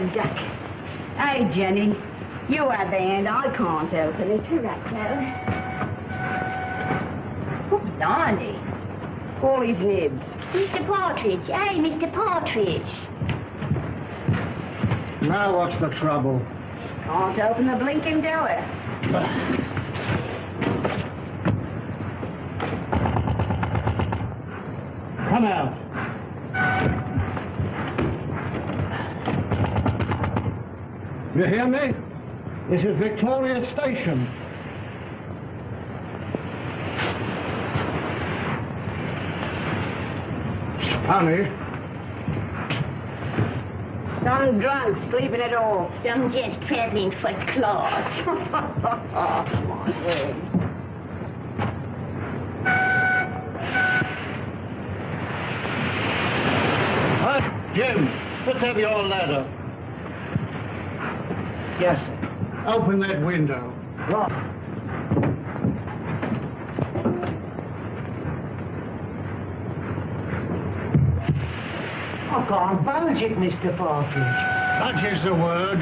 a duck. Hey, Jenny, you have the hand. I can't open it. Right, Who's Andy? All his nibs. Mr. Partridge. Hey, Mr. Partridge. Now what's the trouble? Can't open the blinking door. Come out. You hear me? This is Victoria Station. Honey, Some drunk sleeping it off. Some gents traveling first class. Come on, Ed. Huh? Jim, let's have your ladder. Yes, sir. Open that window. Right. I can't budge it, Mr. Partridge. That is the word.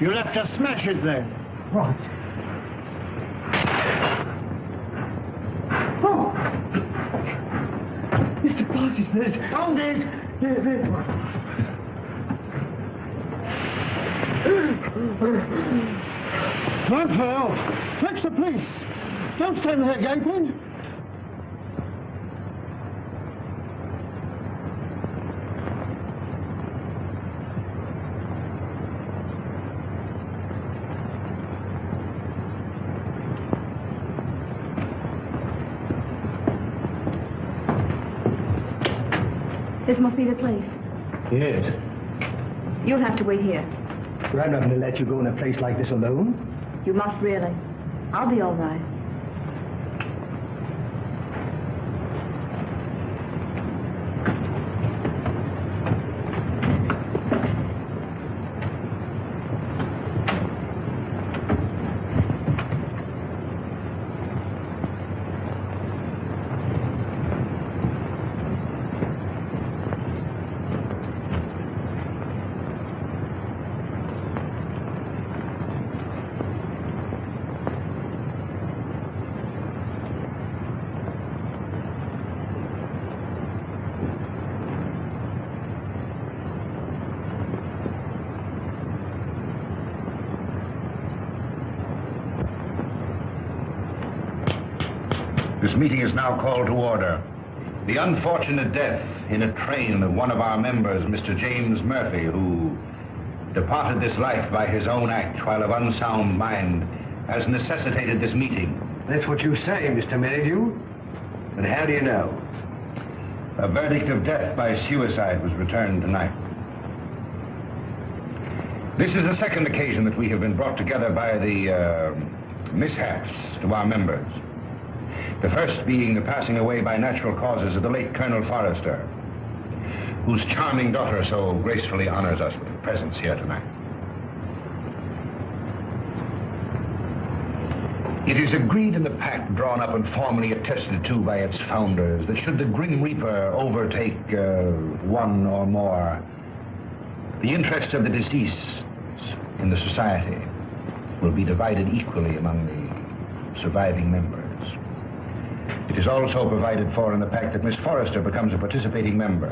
You'll have to smash it then. Right. Oh! Mr. Partridge, there's... Oh, there's... There, there. Run for help. Fetch the police. Don't stand there gaping. This must be the place. Yes. You'll have to wait here. But I'm not going to let you go in a place like this alone. You must really. I'll be all right. Meeting is now called to order. The unfortunate death in a train of one of our members, Mr. James Murphy, who departed this life by his own act while of unsound mind, has necessitated this meeting. That's what you say, Mr. Merrydew. But how do you know? A verdict of death by suicide was returned tonight. This is the second occasion that we have been brought together by the uh, mishaps to our members. The first being the passing away by natural causes of the late Colonel Forrester, whose charming daughter so gracefully honors us with her presence here tonight. It is agreed in the pact drawn up and formally attested to by its founders that should the Grim Reaper overtake uh, one or more, the interests of the deceased in the society will be divided equally among the surviving members. It is also provided for in the pact that Miss Forrester becomes a participating member.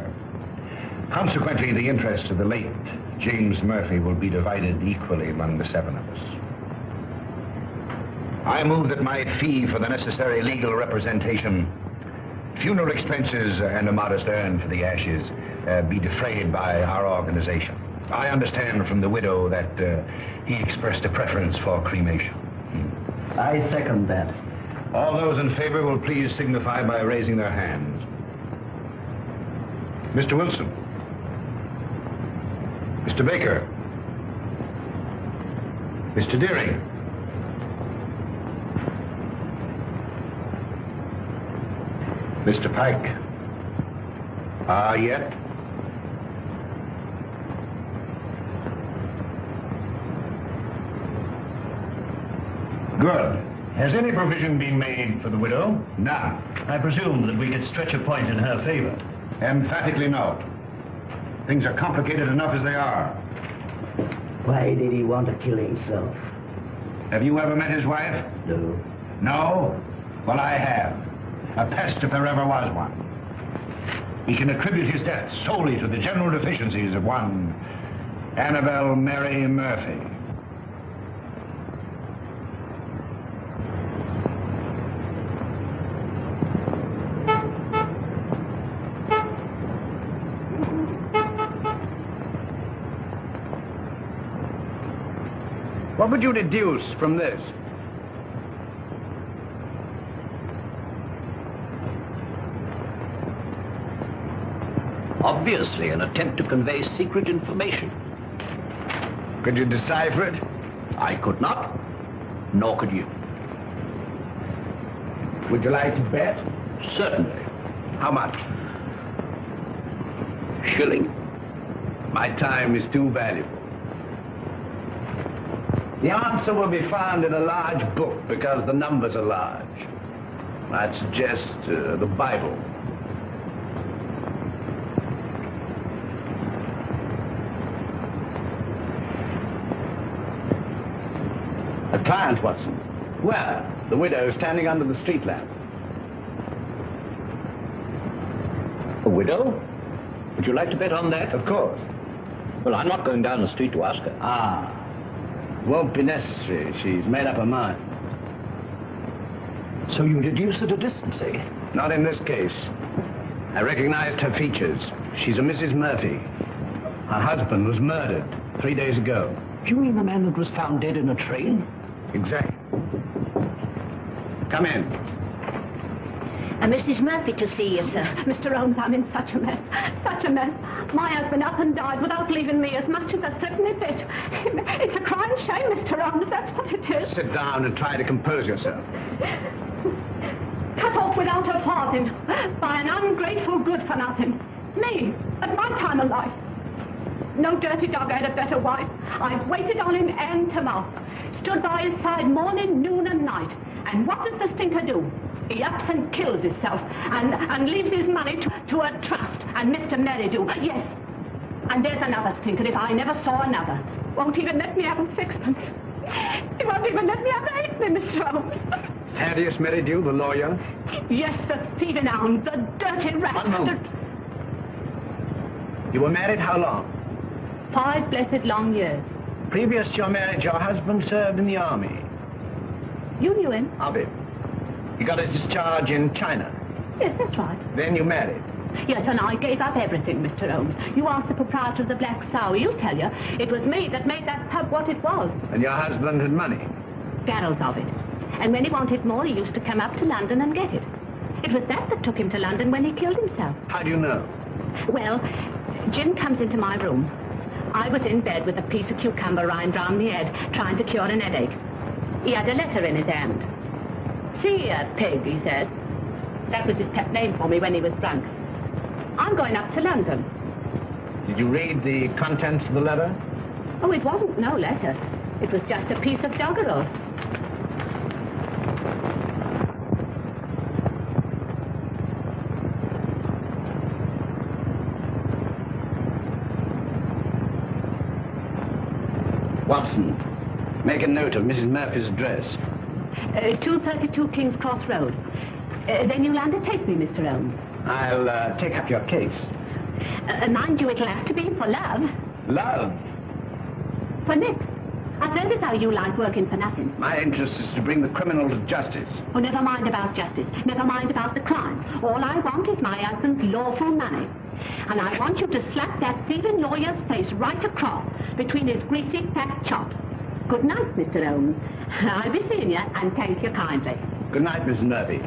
Consequently, the interests of the late James Murphy will be divided equally among the seven of us. I move that my fee for the necessary legal representation, funeral expenses, and a modest urn for the ashes uh, be defrayed by our organization. I understand from the widow that uh, he expressed a preference for cremation. I second that. All those in favor will please signify by raising their hands. Mr. Wilson. Mr. Baker. Mr. Dearing. Mr. Pyke. Ah, yet? Good. Has any provision been made for the widow? None. I presume that we could stretch a point in her favor. Emphatically no. Things are complicated enough as they are. Why did he want to kill himself? Have you ever met his wife? No. No? Well, I have. A pest if there ever was one. He can attribute his death solely to the general deficiencies of one Annabelle Mary Murphy. What would you deduce from this? Obviously, an attempt to convey secret information. Could you decipher it? I could not, nor could you. Would you like to bet? Certainly. How much? Shilling. My time is too valuable. The answer will be found in a large book because the numbers are large. I'd suggest uh, the Bible. A client, Watson. Where? The widow standing under the street lamp. A widow? Would you like to bet on that? Of course. Well, I'm not going down the street to ask her. Ah. Won't be necessary. She's made up her mind. So you deduce at a distance, eh? Not in this case. I recognized her features. She's a Mrs. Murphy. Her husband was murdered three days ago. You mean the man that was found dead in a train? Exactly. Come in. Uh, Mrs. Murphy to see you, sir. Mr. Holmes, I'm in such a mess. Such a mess. My husband up and died without leaving me as much as a threepenny bit. It's a crying shame, Mr. Holmes. That's what it is. Sit down and try to compose yourself. Cut off without a farthing by an ungrateful good-for-nothing. Me, at my time of life. No dirty dog had a better wife. I've waited on him hand to mouth. Stood by his side morning, noon, and night. And what does the stinker do? He ups and kills himself and, and leaves his money to, to a trust. And Mr. Merrydew, yes. And there's another stinker if I never saw another. Won't even let me have a sixpence. He won't even let me have a halfpenny, Mr. Holmes. Thaddeus Merrydew, the lawyer. Yes, the thieving hound, the dirty rat. One moment. You were married how long? Five blessed long years. Previous to your marriage, your husband served in the army. You knew him? Of it. He got his discharge in China. Yes, that's right. Then you married. Yes, and I gave up everything, Mr. Holmes. You asked the proprietor of the Black Sow. He'll tell you. It was me that made that pub what it was. And your husband had money. Barrels of it. And when he wanted more, he used to come up to London and get it. It was that that took him to London when he killed himself. How do you know? Well, Jim comes into my room. I was in bed with a piece of cucumber rind round my head, trying to cure an headache. He had a letter in his hand. See here, uh, pig, he says. That was his pet name for me when he was drunk. I'm going up to London. Did you read the contents of the letter? Oh, it wasn't no letter. It was just a piece of doggerel. Watson, make a note of Mrs. Murphy's address. Uh, 232 King's Cross Road. Uh, then you'll undertake me, Mr. Holmes. I'll uh, take up your case. Uh, mind you, it'll have to be for love. Love. For Nick. I've heard as how you like working for nothing. My interest is to bring the criminal to justice. Oh, never mind about justice. Never mind about the crime. All I want is my husband's lawful money. And I want you to slap that thieving lawyer's face right across between his greasy fat chops. Good night, Mr. Holmes. I'll be seeing you, and thank you kindly. Good night, Miss Murphy.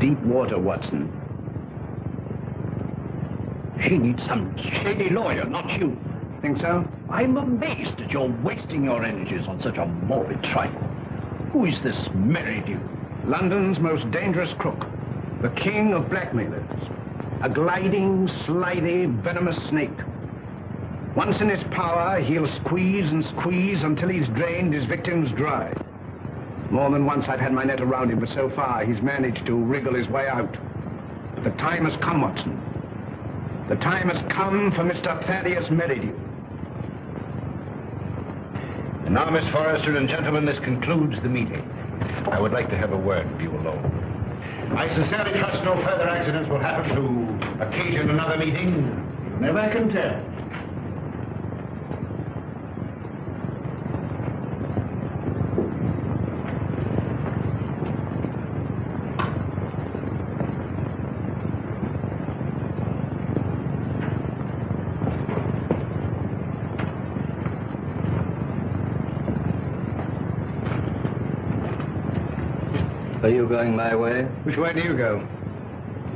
Deep water, Watson. She needs some shady lawyer, not you. Think so? I'm amazed that you're wasting your energies on such a morbid trifle. Who is this Merrydew? London's most dangerous crook. The king of blackmailers. A gliding, slithy, venomous snake. Once in his power, he'll squeeze and squeeze until he's drained his victims dry. More than once I've had my net around him, but so far he's managed to wriggle his way out. The time has come, Watson. The time has come for Mr. Thaddeus Merrydew. And now, Miss Forrester and gentlemen, this concludes the meeting. I would like to have a word with you alone. I sincerely trust no further accidents will happen to occasion another meeting. Never can tell. Are you going my way? Which way do you go?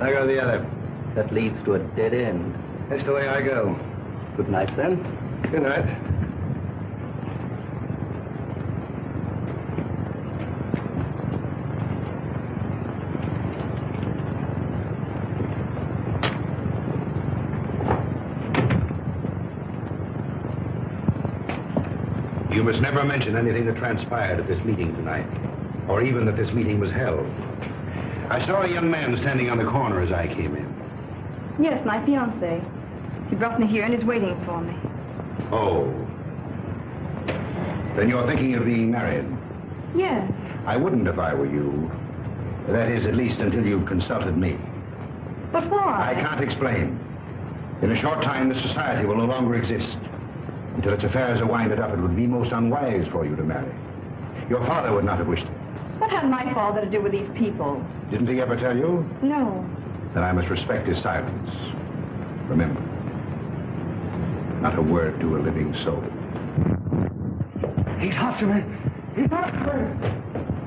I go the other. That leads to a dead end. That's the way I go. Good night, then. Good night. You must never mention anything that transpired at this meeting tonight, or even that this meeting was held. I saw a young man standing on the corner as I came in. Yes, my fiancé. He brought me here and is waiting for me. Oh. Then you're thinking of being married. Yes. I wouldn't if I were you. That is, at least until you've consulted me. But why? I can't explain. In a short time, this society will no longer exist. Until its affairs are winded up, it would be most unwise for you to marry. Your father would not have wished it. What had my father to do with these people? Didn't he ever tell you? No. Then I must respect his silence. Remember, not a word to a living soul. He's after me. He's after me.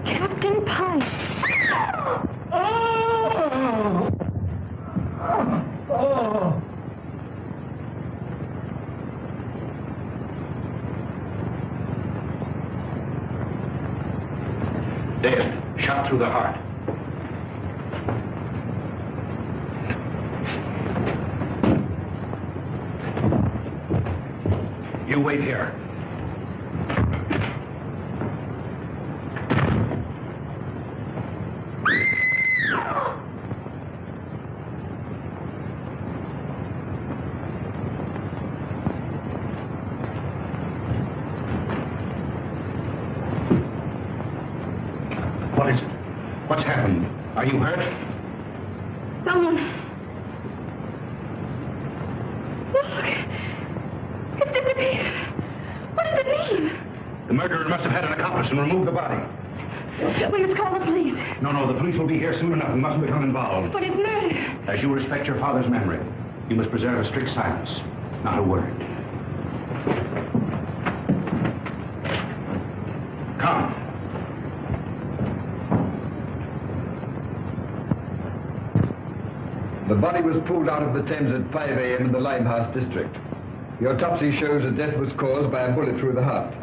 Captain Pyke. Oh! Oh! Dead, shot through the heart. You wait here. What is it? What's happened? Are you hurt? Someone. Look. It's disappeared. What does it mean? The murderer must have had an accomplice and removed the body. We must call the police. No, no, the police will be here soon enough. We mustn't become involved. But it's murder. As you respect your father's memory, you must preserve a strict silence. Not a word. Come. The body was pulled out of the Thames at 5 a.m. in the Limehouse district. The autopsy shows that death was caused by a bullet through the heart.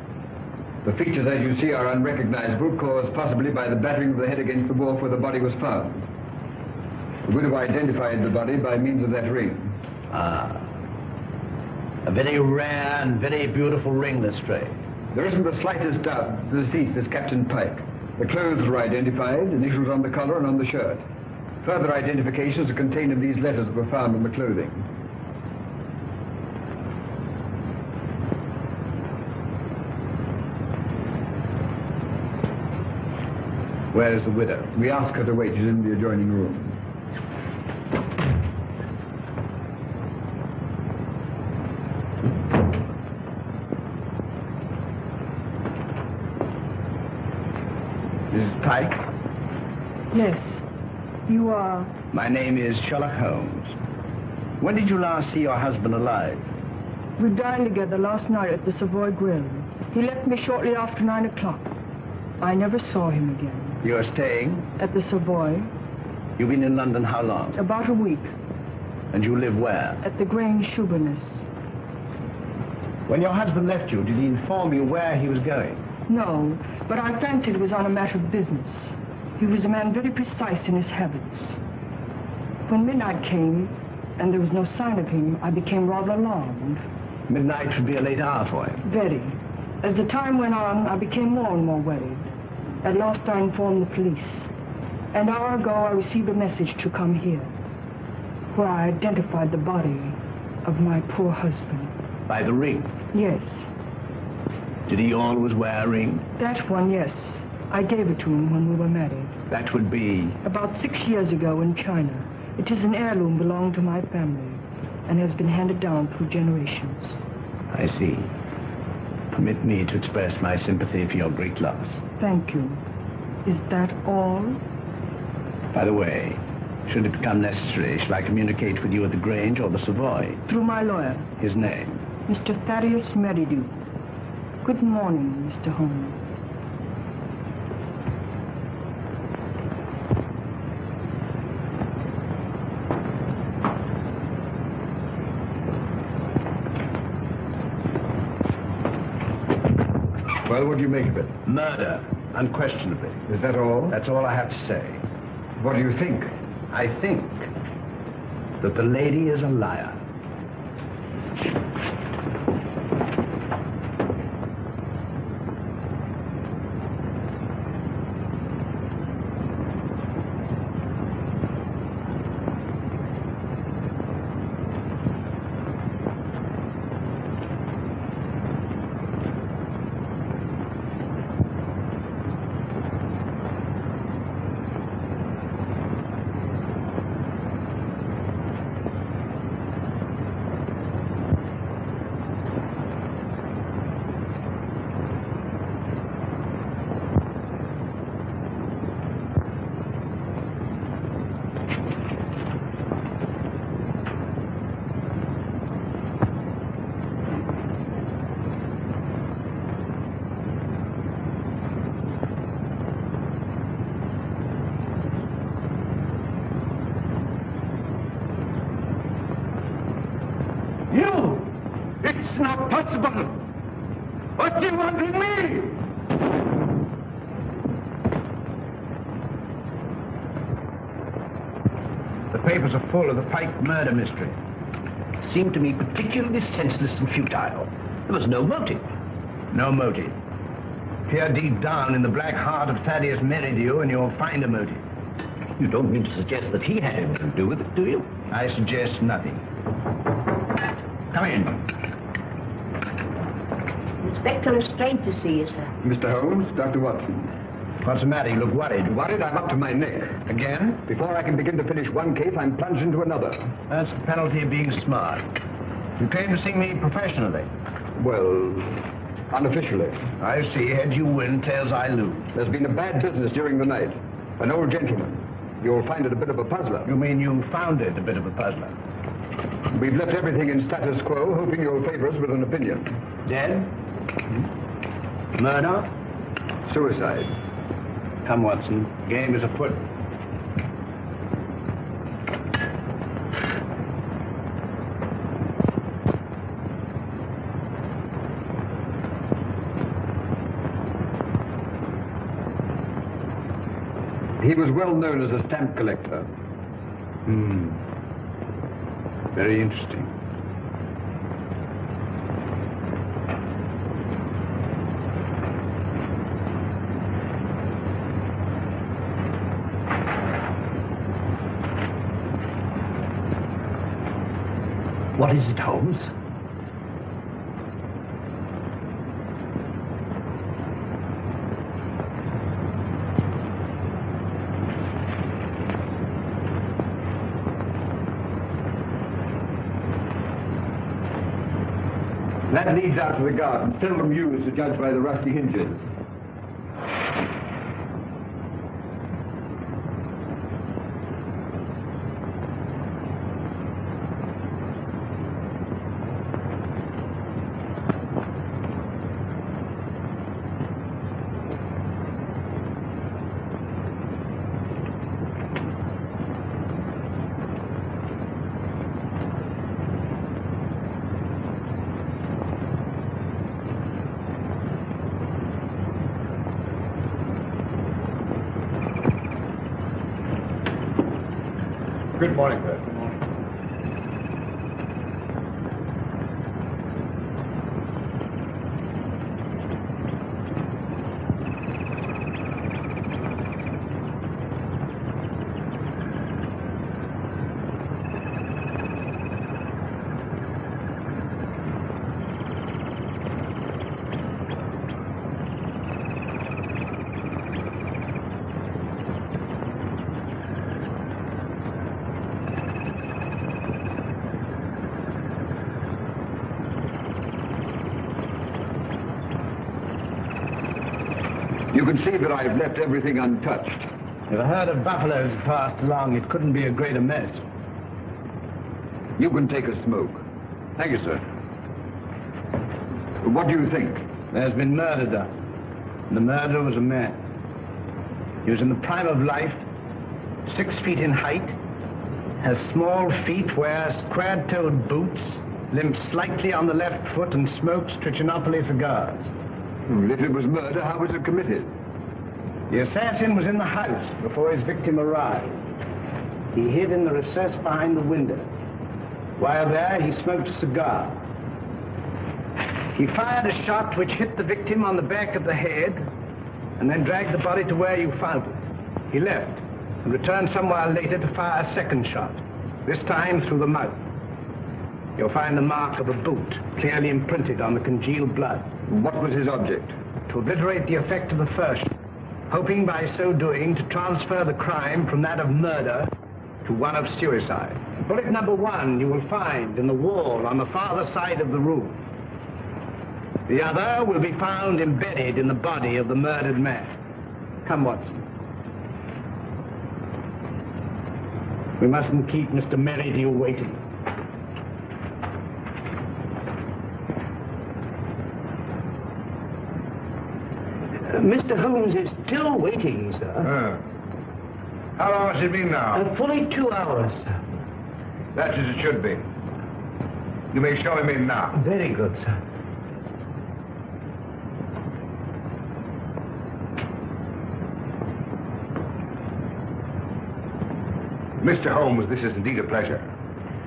The features, as you see, are unrecognizable, caused possibly by the battering of the head against the wall where the body was found. The widow identified the body by means of that ring. Ah. A very rare and very beautiful ring, Lestrade. There isn't the slightest doubt the deceased is Captain Pyke. The clothes were identified, initials on the collar and on the shirt. Further identifications are contained in these letters that were found in the clothing. Where is the widow? We ask her to wait. She's in the adjoining room. Mrs. Pyke, Yes. You are... my name is Sherlock Holmes. When did you last see your husband alive? We dined together last night at the Savoy Grill. He left me shortly after nine o'clock. I never saw him again. You're staying? At the Savoy, You've been in London how long? about a week, And you live where? at the Grange Shoeburyness. When your husband left you, did he inform you where he was going? No, but I fancied it was on a matter of business. He was a man very precise in his habits. When midnight came, and there was no sign of him, I became rather alarmed. Midnight should be a late hour for him. Very. As the time went on, I became more and more worried. At last I informed the police. An hour ago, I received a message to come here. where I identified the body of my poor husband. By the ring. Yes, Did he always wear a ring? that one, yes. I gave it to him when we were married. That would be... About six years ago in China. It is an heirloom belonging to my family and has been handed down through generations. I see. Permit me to express my sympathy for your great loss. Thank you. Is that all? By the way, should it become necessary, shall I communicate with you at the Grange or the Savoy? Through my lawyer, His name? Mr. Thaddeus Merrydew. Good morning, Mr. Holmes. Well, what do you make of it? Murder, unquestionably. Is that all? That's all I have to say. What do you think? I think that the lady is a liar. You! It's not possible! What do you want with me? The papers are full of the Pyke murder mystery. It seemed to me particularly senseless and futile. There was no motive. No motive. Peer deep down in the black heart of Thaddeus Merrydew and you'll find a motive. You don't mean to suggest that he had anything to do with it, do you? I suggest nothing. Come in. Inspector Lestrade to see you, sir. Mr. Holmes, Dr. Watson. What's the matter? You look worried. Worried I'm up to my neck. Again? Before I can begin to finish one case, I'm plunged into another. That's the penalty of being smart. You came to see me professionally. Well, unofficially. I see. Heads you win, tails I lose. There's been a bad business during the night. An old gentleman. You'll find it a bit of a puzzler. You mean you found it a bit of a puzzler? We've left everything in status quo, hoping you'll favor us with an opinion. Dead? Hmm? Murder? Suicide. Come, Watson. Game is afoot. He was well known as a stamp collector. Hmm. Very interesting. What is it, Holmes? That leads out to the garden, seldom used to judge by the rusty hinges. Good morning, Bert. You can see that I've left everything untouched. If a herd of buffaloes passed along, it couldn't be a greater mess. You can take a smoke. Thank you, sir. What do you think? There's been murder done. The murderer was a man. He was in the prime of life, six feet in height, has small feet, wears square-toed boots, limps slightly on the left foot, and smokes Trichinopoly cigars. Hmm, If it was murder, how was it committed? The assassin was in the house before his victim arrived. He hid in the recess behind the window. While there, he smoked a cigar. He fired a shot which hit the victim on the back of the head and then dragged the body to where you found it. He left and returned some while later to fire a second shot, this time through the mouth. You'll find the mark of a boot clearly imprinted on the congealed blood. What was his object? To obliterate the effect of the first, hoping by so doing to transfer the crime from that of murder to one of suicide. Bullet number one you will find in the wall on the farther side of the room. The other will be found embedded in the body of the murdered man. Come, Watson. We mustn't keep Mr. Merrydew waiting. Uh, Mr. Holmes is still waiting, sir. Uh, how long has it been now? Uh, fully two hours, sir. That's as it should be. You may show him in now. Very good, sir. Mr. Holmes, this is indeed a pleasure.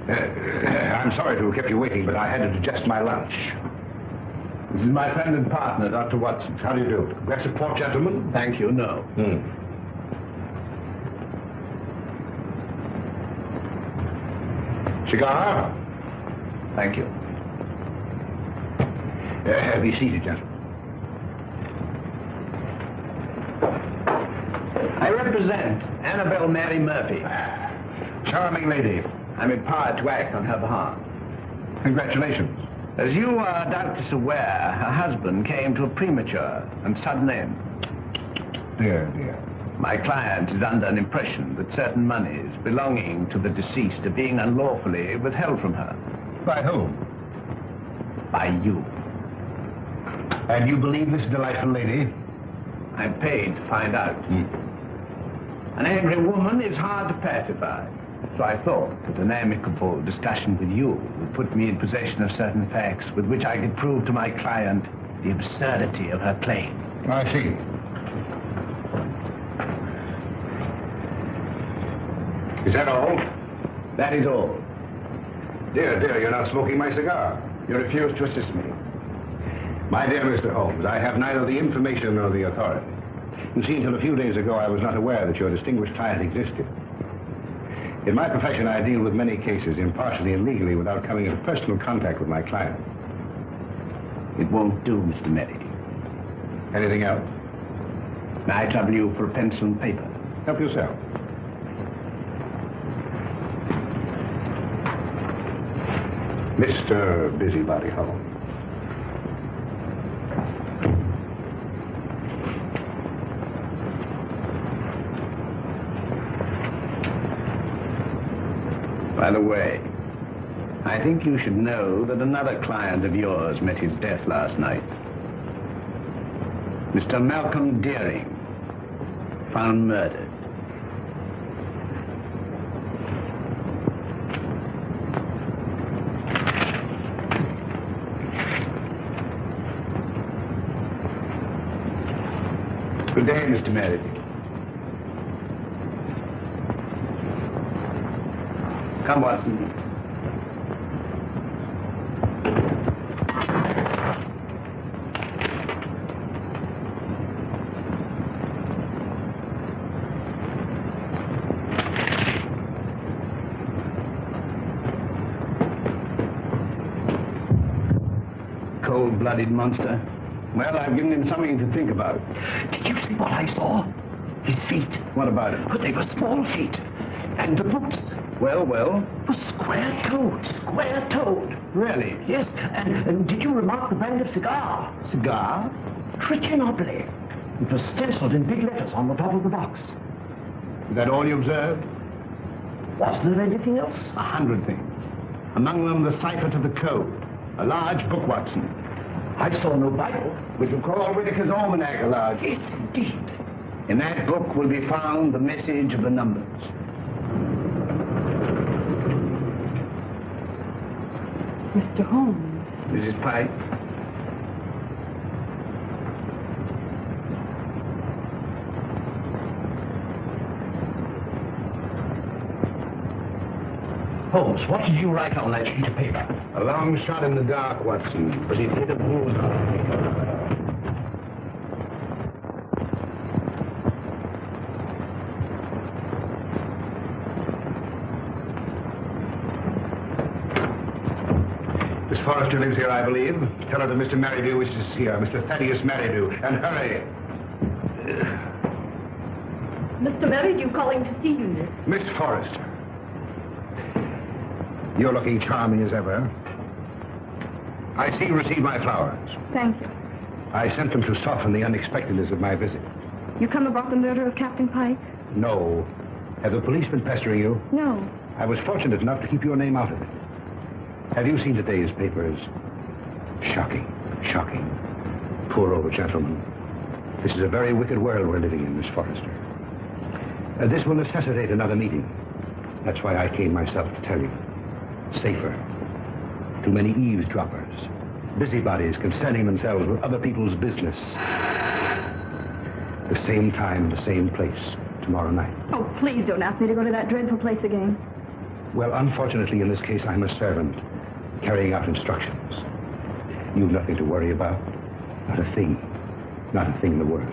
Uh, I'm sorry to have kept you waiting, but I had to digest my lunch. This is my friend and partner, Dr. Watson. How do you do? Glass of port, gentlemen? Thank you, no. Hmm. Cigar? Thank you. Uh, be seated, gentlemen. I represent Annabelle Mary Murphy. Charming lady. I'm empowered to act on her behalf. Congratulations. As you are doubtless aware, her husband came to a premature and sudden end. Dear, dear. My client is under an impression that certain monies belonging to the deceased are being unlawfully withheld from her. By whom? By you. And you believe this delightful lady? I'm paid to find out. Hmm. An angry woman is hard to pacify. So I thought that an amicable discussion with you would put me in possession of certain facts with which I could prove to my client the absurdity of her claim. I see. Is that all? That is all. Dear, dear, you're not smoking my cigar. You refuse to assist me. My dear Mr. Holmes, I have neither the information nor the authority. You see, until a few days ago, I was not aware that your distinguished client existed. In my profession, I deal with many cases, impartially and legally, without coming into personal contact with my client. It won't do, Mr. Merrick. Anything else? May I trouble you for a pencil and paper? Help yourself. Mr. Busybody Holmes. By the way, I think you should know that another client of yours met his death last night. Mr. Malcolm Dearing, found murdered. Good day, Mr. Meredith. Come, Watson. Cold-blooded monster. Well, I've given him something to think about. Did you see what I saw? His feet. What about it? But they were small feet. And the boots Well, well. were square-toed, square-toed. Really? Yes, and, and did you remark the brand of cigar? Cigar? Trichinopoly. It was stenciled in big letters on the top of the box. Is that all you observed? Was there anything else? A hundred things. Among them, the cipher to the code. A large book, Watson. I saw no Bible. Which will call Whitaker's Almanac a large. Yes, indeed. In that book will be found the message of the numbers. Mr. Holmes. Mrs. Pyke? Holmes, what did you write on that sheet of paper? A long shot in the dark, Watson, but it hit a bullseye. Miss lives here, I believe. Tell her that Mr. Merrydew wishes to see her, Mr. Thaddeus Merrydew, and hurry. Mr. Merrydew calling to see you, miss. Miss Forrester. You're looking charming as ever. I see you received my flowers. Thank you. I sent them to soften the unexpectedness of my visit. You come about the murder of Captain Pyke? No. Have the police been pestering you? No. I was fortunate enough to keep your name out of it. Have you seen today's papers? Shocking. Shocking. Poor old gentleman. This is a very wicked world we're living in, Miss Forrester. Uh, this will necessitate another meeting. That's why I came myself to tell you. Safer. Too many eavesdroppers. Busybodies concerning themselves with other people's business. The same time, the same place, tomorrow night. Oh, please don't ask me to go to that dreadful place again. Well, unfortunately, in this case, I'm a servant, carrying out instructions. You've nothing to worry about. Not a thing. Not a thing in the world.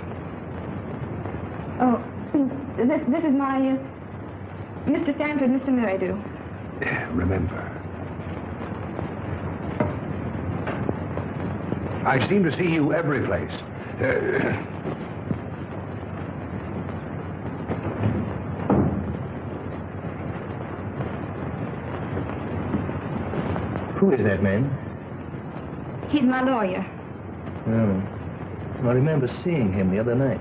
Oh, this, this is my, uh, Mr. Stanford, Mr. Merrydew. Remember. I seem to see you every place. Uh, Who is that man? He's my lawyer. Oh. I remember seeing him the other night.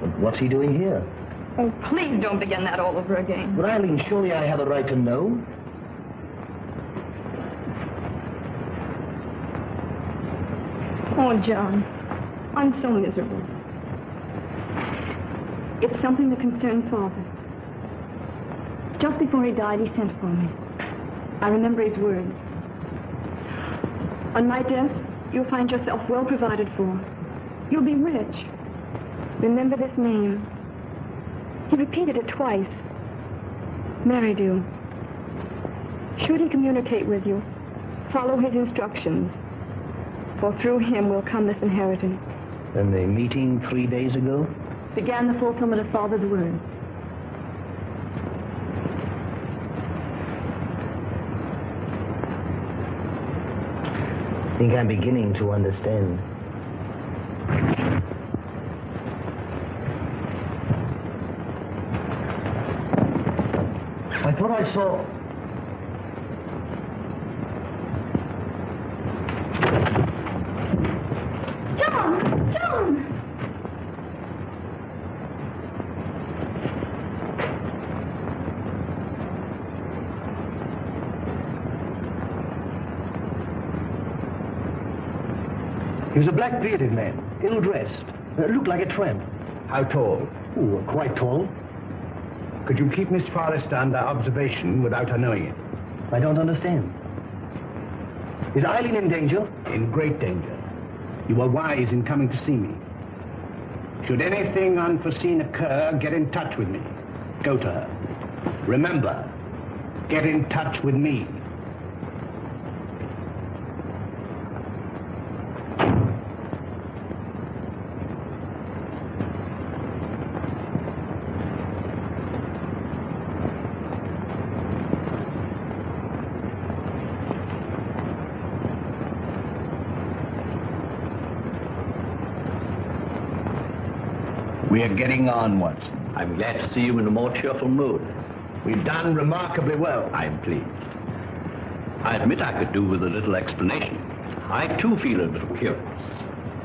But what's he doing here? Oh, please don't begin that all over again. But Eileen, surely I have a right to know. Oh, John, I'm so miserable. It's something that concerns Father. Just before he died, he sent for me. I remember his words. On my death, you'll find yourself well provided for. You'll be rich. Remember this name. He repeated it twice. Merrydew. Should he communicate with you, follow his instructions. For through him will come this inheritance. And the meeting three days ago? Began the fulfillment of Father's word. Think I'm beginning to understand. I thought I saw... John! John! He was a black-bearded man, ill-dressed, uh, looked like a tramp. how tall? Ooh, quite tall. Could you keep Miss Forrester under observation without her knowing it? I don't understand. Is Eileen in danger? In great danger. You were wise in coming to see me. Should anything unforeseen occur, get in touch with me. Go to her. Remember, get in touch with me. We are getting on, Watson. I'm glad to see you in a more cheerful mood. We've done remarkably well. I'm pleased. I admit I could do with a little explanation. I, too, feel a little curious.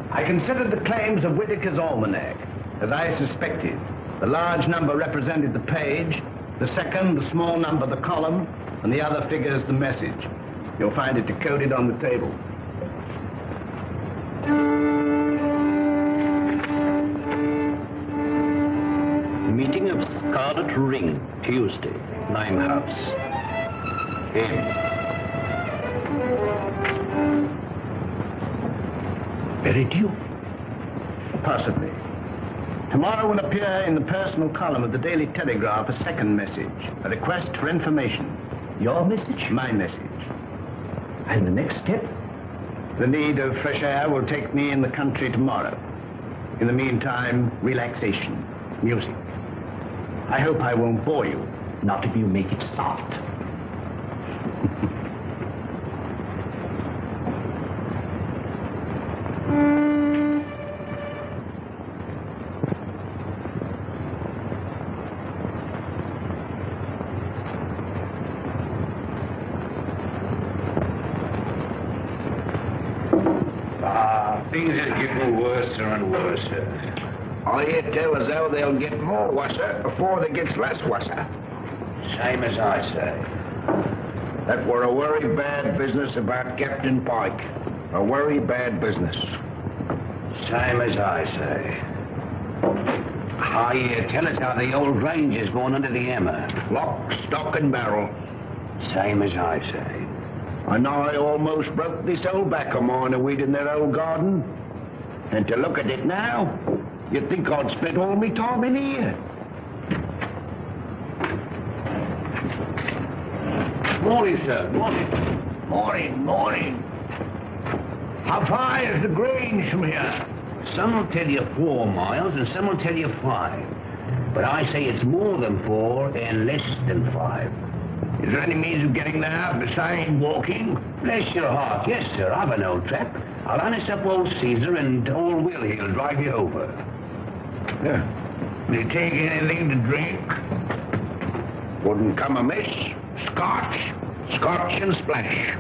I considered the claims of Whitaker's Almanac. As I suspected, the large number represented the page, the second, the small number, the column, and the other figures, the message. You'll find it decoded on the table. Ring, Tuesday, Nine Limehouse. M. Merrydew? Possibly. Tomorrow will appear in the personal column of the Daily Telegraph a second message, a request for information. Your message? My message. And the next step? The need of fresh air will take me in the country tomorrow. In the meantime, relaxation, music. I hope I won't bore you. Not if you make it soft. Ah, things are getting worse and worse. I hear tell as how they'll get more worser before they gets less worser. Same as I say. That were a very bad business about Captain Pyke. A very bad business. Same as I say. I hear uh, tell us how the old ranger's going under the hammer. Lock, stock, and barrel. Same as I say. And I almost broke this old back of mine a weed in that old garden. And to look at it now, you'd think I'd spent all my time in here. Morning, sir. Morning. Morning, morning. How far is the Grange from here? Some will tell you four miles, and some will tell you five. But I say it's more than four and less than five. Is there any means of getting there besides walking? Bless your heart, yes, sir. I've an old trap. I'll harness up old Caesar and old Will he'll drive you over. Yeah. Will you take anything to drink? Wouldn't come amiss. Scotch. Scotch and splash.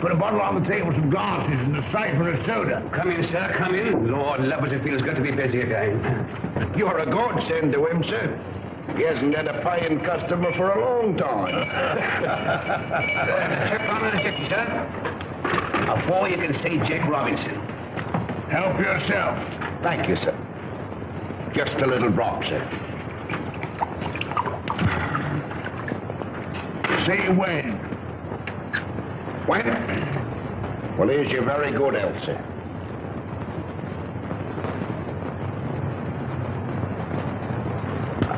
Put a bottle on the table, some glasses, and a siphon of soda. Come in, sir, come in. Lord love us, it feels good to be busy again. You're a godsend to him, sir. He hasn't had a paying customer for a long time. Chip on the hip, sir. Before you can see Jack Robinson. Help yourself. Thank you, sir. Just a little drop, sir. Say when. When? Well, here's your very good Elsie. sir.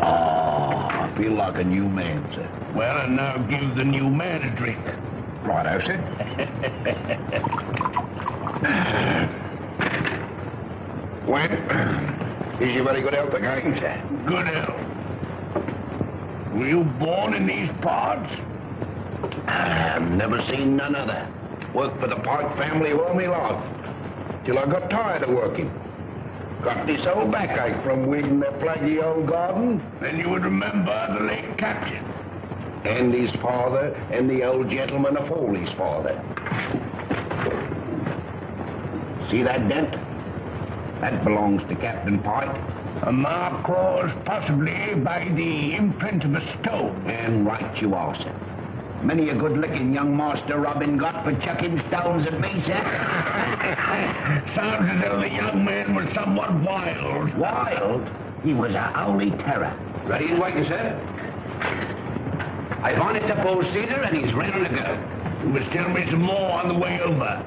Oh, I feel like a new man, sir. Well, and now give the new man a drink. Righto, sir. when? Is your very good health again, sir? Good health. Were you born in these parts? I've never seen none other. Worked for the Park family all my life. Till I got tired of working. Got this old backache from weeding that flaggy old garden. Then you would remember the late captain. And his father, and the old gentleman of Foley's father. See that dent? That belongs to Captain Pyke. A mark caused possibly by the imprint of a stone. And right you are, sir. Many a good licking young Master Robin got for chucking stones at me, sir. Sounds as though the young man was somewhat wild. Wild? He was a holy terror. Ready and waiting, sir. I've harnessed up old Caesar, and he's ready to go. You must tell me some more on the way over.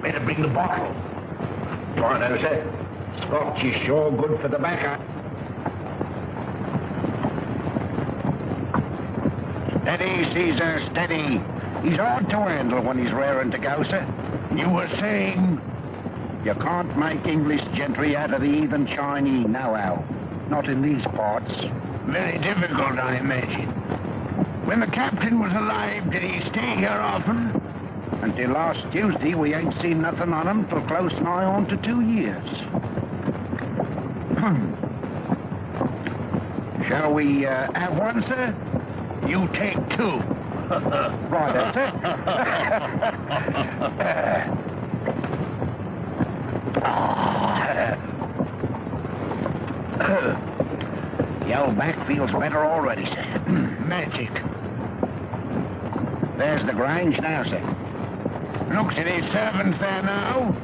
Better bring the bottle. Righto, sir. Scotch is sure good for the backer. Steady, Caesar, steady. He's hard to handle when he's raring to go, sir. You were saying? You can't make English gentry out of the heathen Chinese now-how. Not in these parts. Very difficult, I imagine. When the captain was alive, did he stay here often? Until last Tuesday, we ain't seen nothing on him till close nigh on to two years. Shall we uh, have one, sir? You take two. right, that's it. Back feels better already, sir. Magic. There's the grange now, sir. Looks at his servants there now.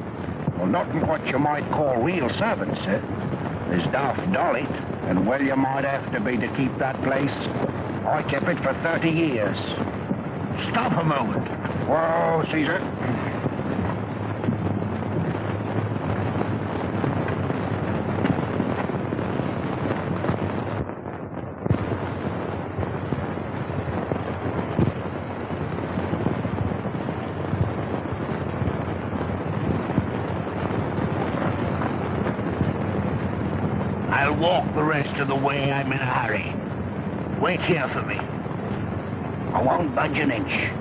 Well, not what you might call real servants, sir. There's Daft Dolly, and well you might have to be to keep that place. I kept it for 30 years. Stop a moment. Whoa, Caesar. I'll walk the rest of the way. I'm in a hurry. Wait here for me. I won't budge an inch.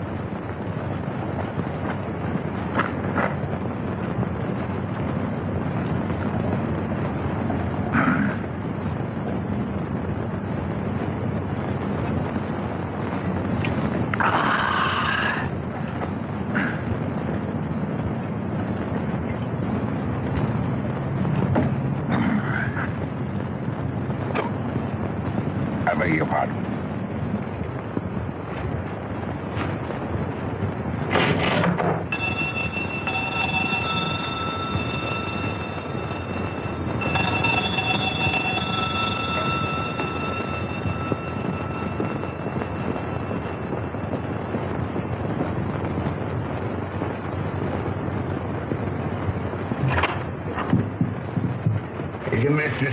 I beg your pardon.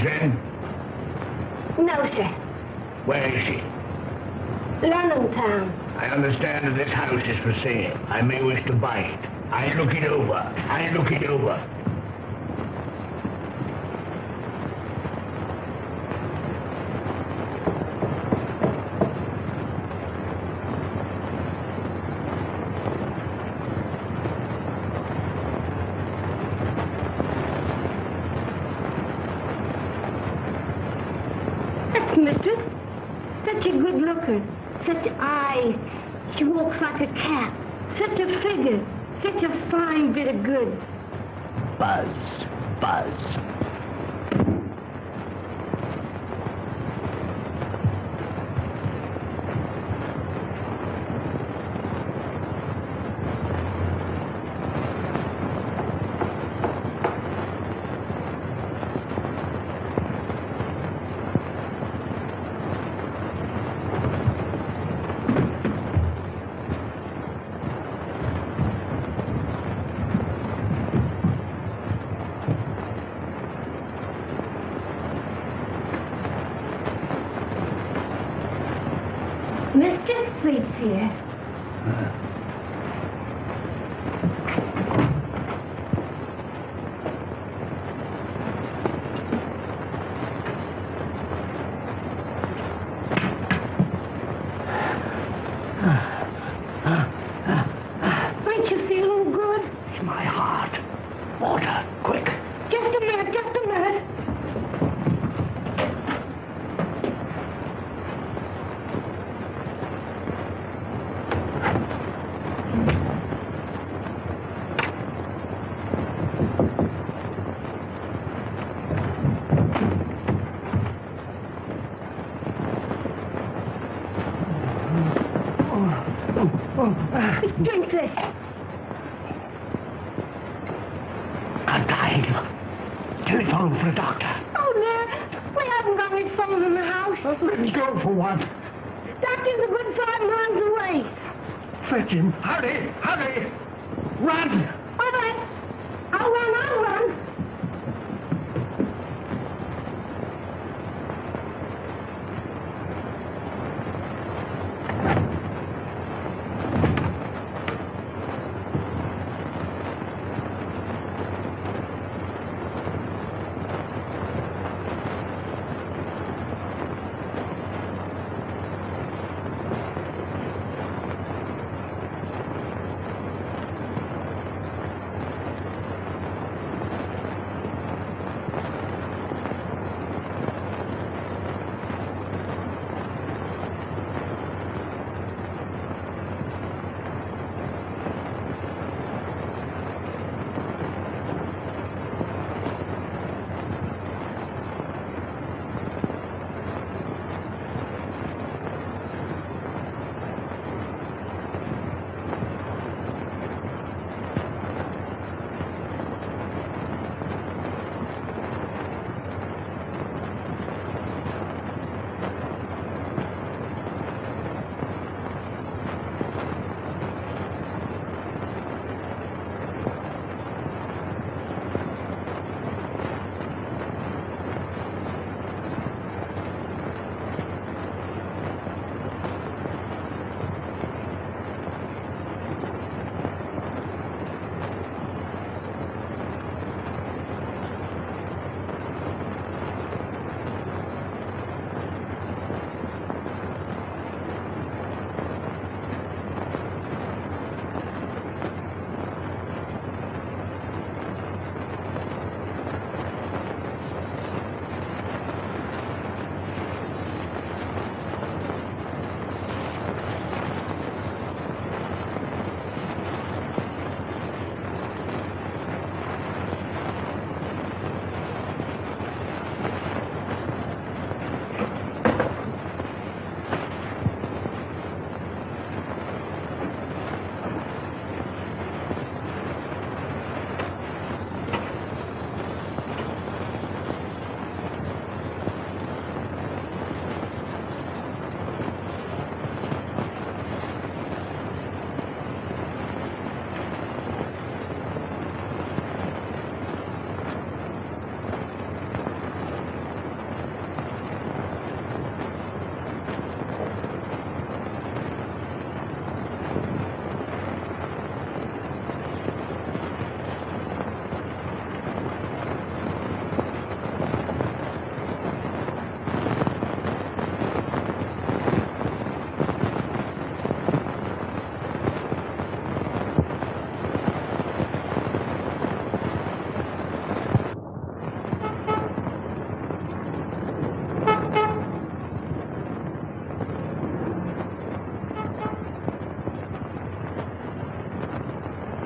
In? No, sir. Where is she? London town. I understand that this house is for sale. I may wish to buy it. I look it over. I look it over.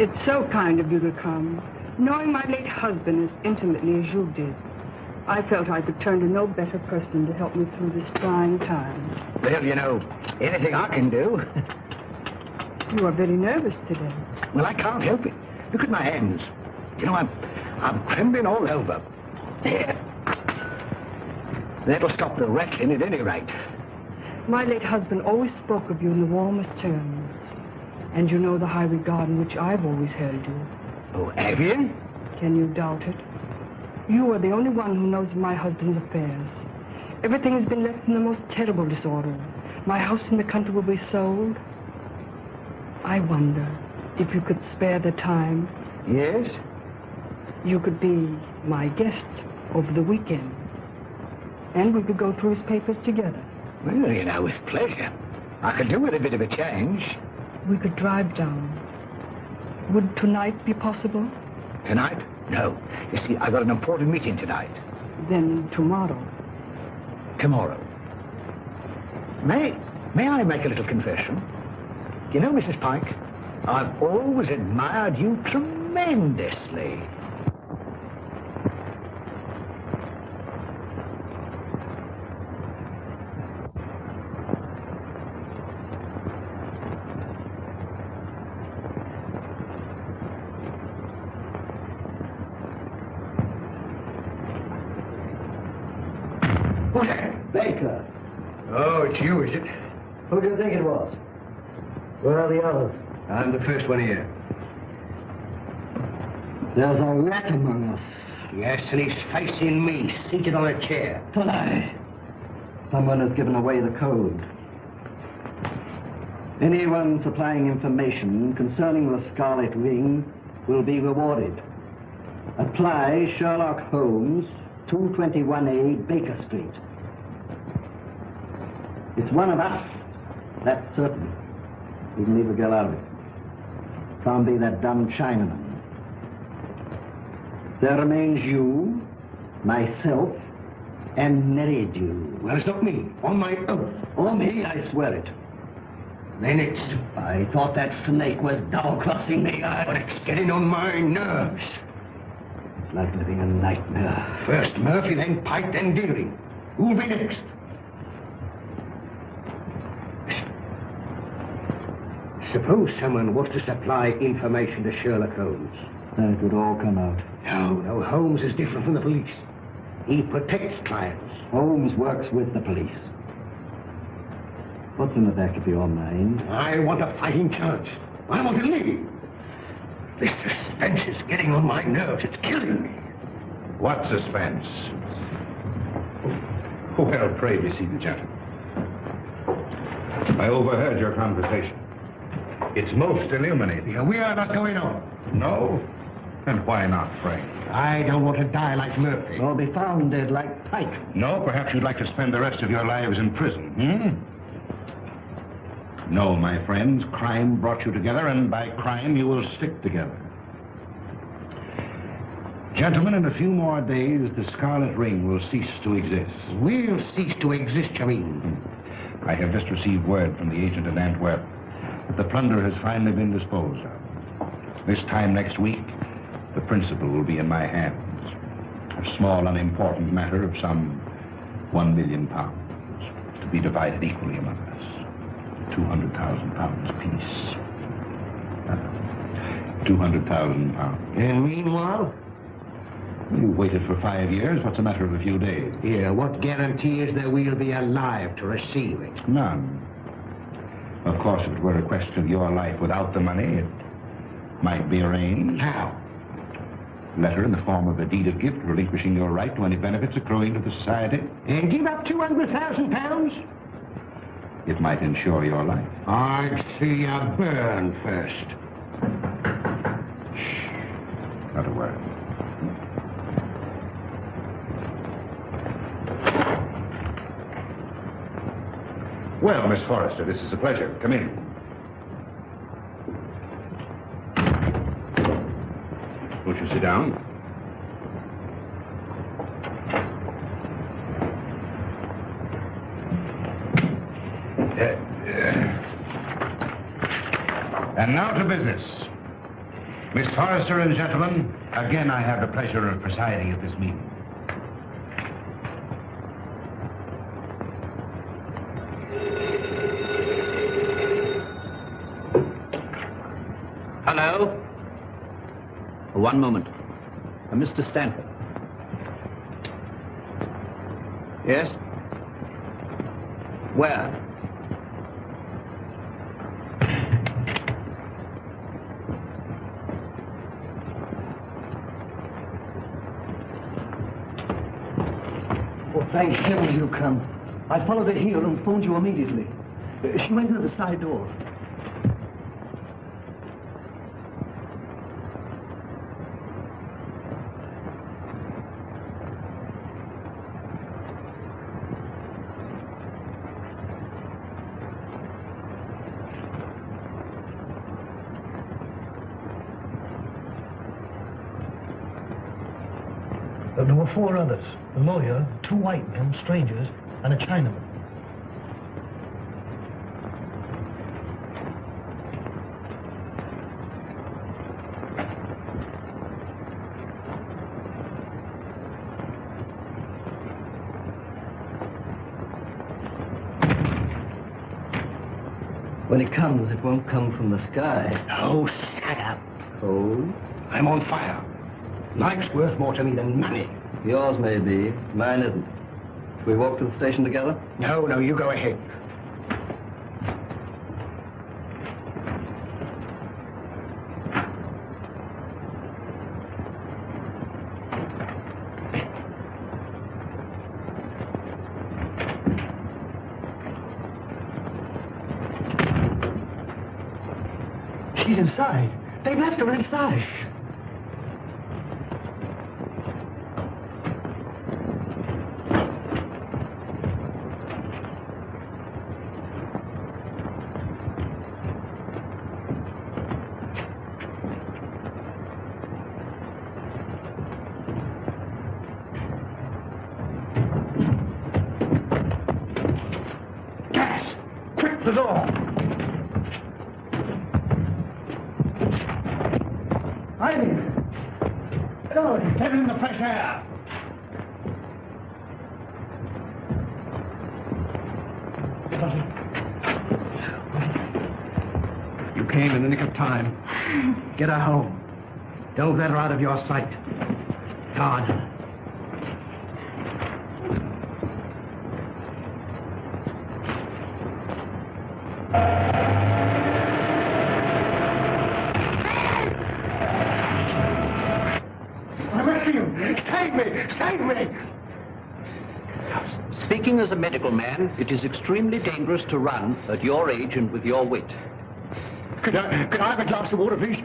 It's so kind of you to come. Knowing my late husband as intimately as you did, I felt I could turn to no better person to help me through this trying time. Well, you know, anything I can do. You are very nervous today. Well, I can't help it. Look at my hands. You know, I'm, I'm trembling all over. There. That'll stop the rattling at any rate. My late husband always spoke of you in the warmest terms. And you know the high regard in which I've always held you. Oh, have you? Can you doubt it? You are the only one who knows my husband's affairs. Everything has been left in the most terrible disorder. My house in the country will be sold. I wonder if you could spare the time. Yes? You could be my guest over the weekend. And we could go through his papers together. Well, you know, with pleasure. I could do with a bit of a change. We could drive down. Would tonight be possible? Tonight? No. You see, I've got an important meeting tonight. Then tomorrow. Tomorrow. May, may I make a little confession? You know, Mrs. Pyke, I've always admired you tremendously. Who's that? Baker. Oh, it's you, is it? Who do you think it was? Where are the others? I'm the first one here. There's a rat among us. Yes, and he's facing me, seated on a chair. Tonight. Someone has given away the code. Anyone supplying information concerning the Scarlet Ring will be rewarded. Apply Sherlock Holmes, 221A Baker Street. It's one of us, that's certain. We can leave a girl out of it. Can't be that dumb Chinaman. There remains you, myself, and Merrydew. Well, it's not me. On my oath. On me, I swear it. Then it's... I thought that snake was double-crossing me. I... But it's getting on my nerves. It's like living a nightmare. First Murphy, then Pyke, then Dearing. Who'll be next? Suppose someone was to supply information to Sherlock Holmes. Then it would all come out. No, no, Holmes is different from the police. He protects clients. Holmes works with the police. What's in the back of your mind? I want a fighting chance. I want to leave. This suspense is getting on my nerves. It's killing me. What suspense? Well, pray be seated, gentlemen. I overheard your conversation. It's most illuminating. We are not going on. No? And why not, Frank? I don't want to die like Murphy. Or be found dead like Pyke. No, perhaps you'd like to spend the rest of your lives in prison, hmm? No, my friends, crime brought you together, and by crime you will stick together. Gentlemen, in a few more days, the Scarlet Ring will cease to exist. We'll cease to exist, you mean? I have just received word from the agent in Antwerp that the plunder has finally been disposed of. This time next week, the principal will be in my hands. A small, unimportant matter of some one million pounds to be divided equally among us. Two hundred thousand pounds apiece. Uh, two hundred thousand pounds. And meanwhile? You waited for five years. What's a matter of a few days? Yeah, what guarantee is there we'll be alive to receive it? None. Of course, if it were a question of your life without the money, it might be arranged. How? Letter in the form of a deed of gift relinquishing your right to any benefits accruing to the society. And give up 200,000 pounds? It might ensure your life. I'd see you burn first. Shh. Not a word. Well, Miss Forrester, this is a pleasure. Come in. Won't you sit down? Uh, uh, And now to business. Miss Forrester and gentlemen, again I have the pleasure of presiding at this meeting. One moment. Uh, Mr. Stanford. Yes? Where? Oh, thank heaven you come. I followed her here and phoned you immediately. Uh, She went into the side door. Were four others. A lawyer, two white men, strangers, and a Chinaman. When it comes, it won't come from the sky. Oh, shut up. Oh? I'm on fire. Life's worth more to me than money. Yours may be. Mine isn't. Shall we walk to the station together? No, no, you go ahead. She's inside. They've left her inside. Gas! Quick, the door! Hiding! Oh, get in the fresh air! You came in the nick of time. Get her home. Don't let her out of your sight. God. I'm asking you, save me! Save me! Speaking as a medical man, it is extremely dangerous to run at your age and with your wit. Could I, could I have a glass of water, please?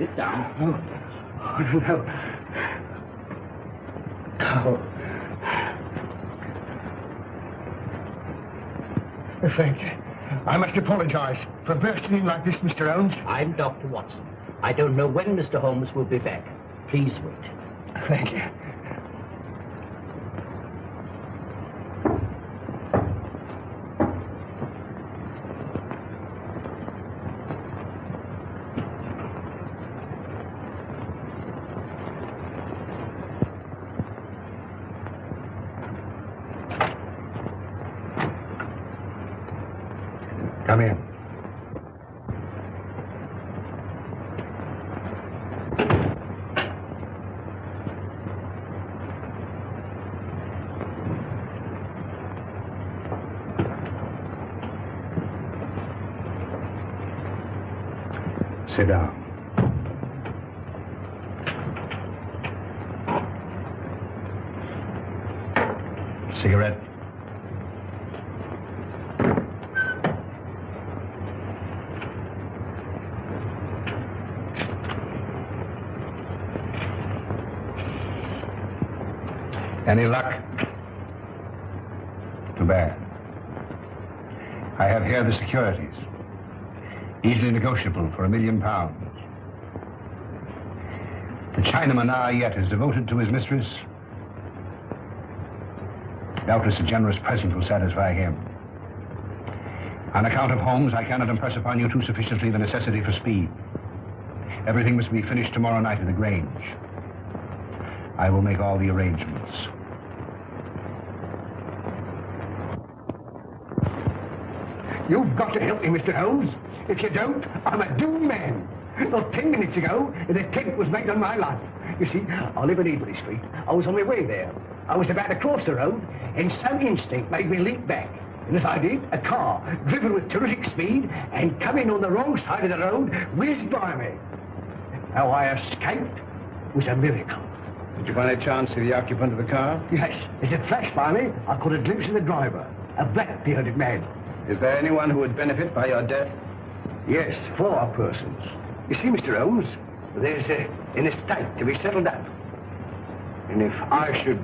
Sit down. Oh, no. Oh. Thank you. I must apologize for bursting in like this, Mr. Holmes. I'm Dr. Watson. I don't know when Mr. Holmes will be back. Please wait. Thank you. Sit down. Cigarette? Any luck? Too bad. I have here the securities. Easily negotiable for a million pounds. The Chinaman Ah yet is devoted to his mistress. Doubtless a generous present will satisfy him. On account of Holmes, I cannot impress upon you too sufficiently the necessity for speed. Everything must be finished tomorrow night at the Grange. I will make all the arrangements. You've got to help me, Mr. Holmes. If you don't, I'm a doomed man. Not ten minutes ago, an attempt was made on my life. You see, I live in Ebury Street. I was on my way there. I was about to cross the road, and some instinct made me leap back. And as I did, a car, driven with terrific speed and coming on the wrong side of the road, whizzed by me. How I escaped was a miracle. Did you find a chance see the occupant of the car? Yes, as it flashed by me, I caught a glimpse of the driver, a black-bearded man. Is there anyone who would benefit by your death? Yes, four persons. You see, Mr. Holmes, there's a, an estate to be settled up. And if I should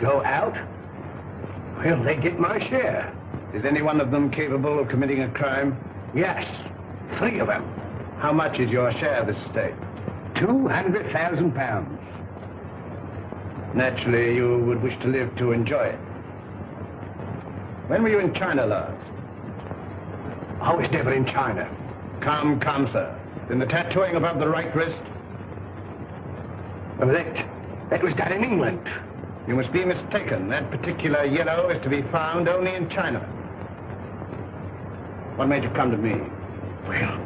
go out, well, they get my share. Is any one of them capable of committing a crime? Yes, three of them. How much is your share of this estate? Two hundred thousand pounds. Naturally, you would wish to live to enjoy it. When were you in China last? I was never in China. Come, come, sir. Then the tattooing above the right wrist? Oh, that, that was done in England. You must be mistaken. That particular yellow is to be found only in China. What made you come to me? Well,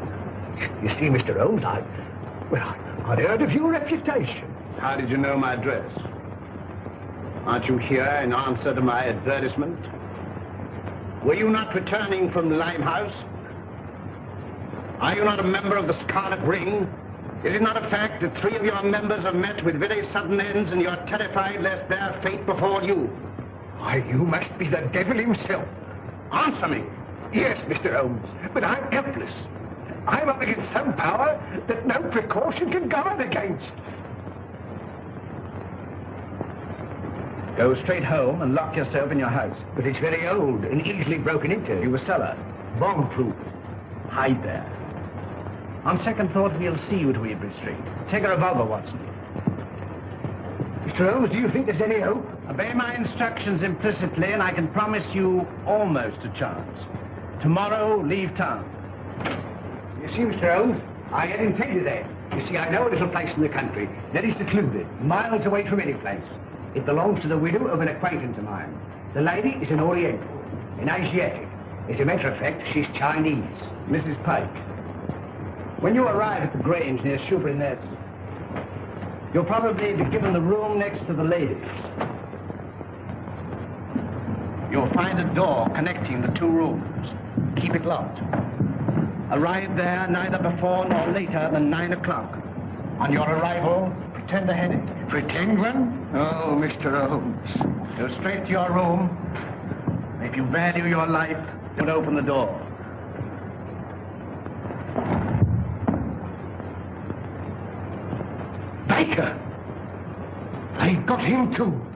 you see, Mr. Holmes, I... Well, I'd heard of your reputation. How did you know my address? Aren't you here in answer to my advertisement? Were you not returning from Limehouse? Are you not a member of the Scarlet Ring? Is it not a fact that three of your members have met with very sudden ends and you're terrified lest their fate befall you? Why, you must be the devil himself. Answer me. Yes, Mr. Holmes, but I'm helpless. I'm up against some power that no precaution can guard against. Go straight home and lock yourself in your house. But it's very old and easily broken into. You a cellar. Bomb-proof. Hide there. On second thought, we'll see you to Ebury Street. Take a revolver, Watson. Mr. Holmes, do you think there's any hope? Obey my instructions implicitly, and I can promise you almost a chance. Tomorrow, leave town. You see, Mr. Holmes, I had intended that. You see, I know a little place in the country that is secluded, miles away from any place. It belongs to the widow of an acquaintance of mine. The lady is an Oriental, an Asiatic. As a matter of fact, she's Chinese. Mrs. Pyke, when you arrive at the Grange near Shoeburyness, you'll probably be given the room next to the ladies. You'll find a door connecting the two rooms. Keep it locked. Arrive there neither before nor later than nine o'clock. On your arrival, headache. Pretend one? Oh, Mr. Holmes. Go straight to your room. If you value your life, don't open the door. Baker! They got him too.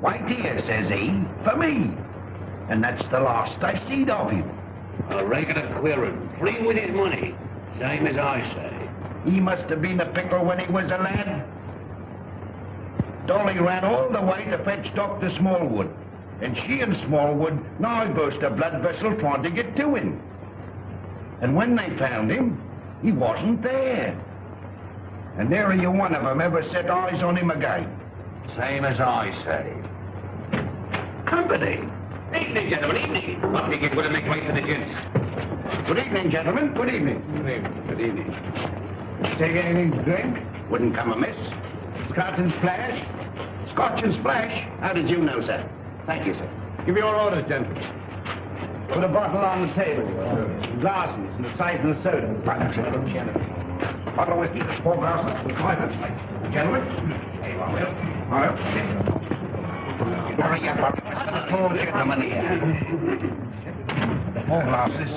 Why, dear, says he, for me. And that's the last I seed of him. A regular queerin, free with his money, same as I say. He must have been a pickle when he was a lad. Dolly ran all the way to fetch Dr. Smallwood. And she and Smallwood now burst a blood vessel trying to get to him. And when they found him, he wasn't there. And there you one of 'em ever set eyes on him again. Same as I say. Company. Evening, gentlemen, evening. What think it would make way for the gents? Good evening, gentlemen. Good evening. Good evening. Good evening. Take anything to drink? Wouldn't come amiss. Scotch and splash? Scotch and splash? How did you know, sir? Thank you, sir. Give your orders, gentlemen. Put a bottle on the table. Glasses and a size and a soda. Bottle of whiskey, four glasses. Gentlemen. Hey, well, well. Gentlemen. Four glasses.